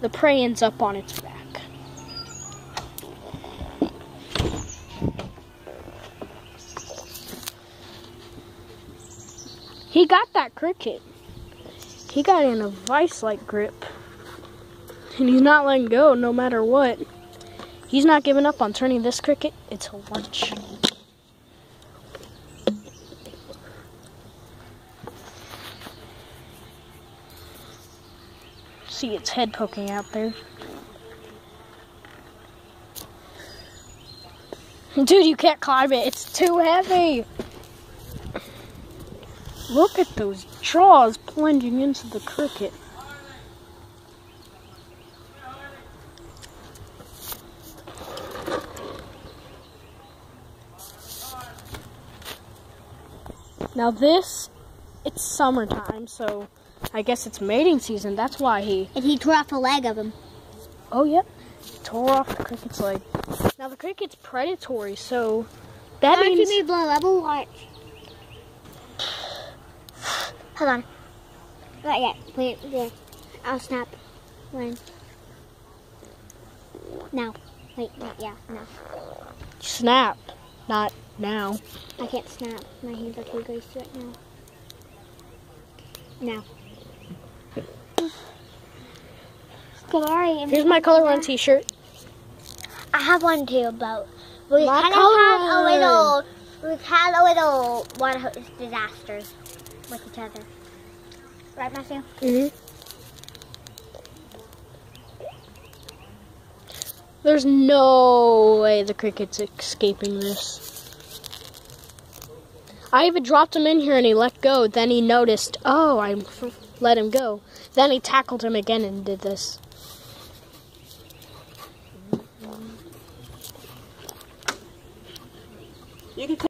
the prey ends up on its back. He got that cricket. He got in a vice-like grip. And he's not letting go no matter what. He's not giving up on turning this cricket into lunch. See its head poking out there. Dude, you can't climb it. It's too heavy. Look at those jaws plunging into the cricket. Now this, it's summertime, so I guess it's mating season. That's why he. And he tore off a leg of him. Oh yep, tore off the cricket's leg. Now the cricket's predatory, so that How means. you need blow level? Watch. Hold on. Not yet. Wait, there. I'll snap. When? Now. Wait, not yeah, no. Snap, not now. I can't snap. My hands are too greasy right now. Now. Sorry. Here's my color run T-shirt. I have one too, but we kind of had a little, we've had a little one host disasters with each other. Right, Matthew? hmm There's no way the cricket's escaping this. I even dropped him in here and he let go. Then he noticed, oh, I let him go. Then he tackled him again and did this. You can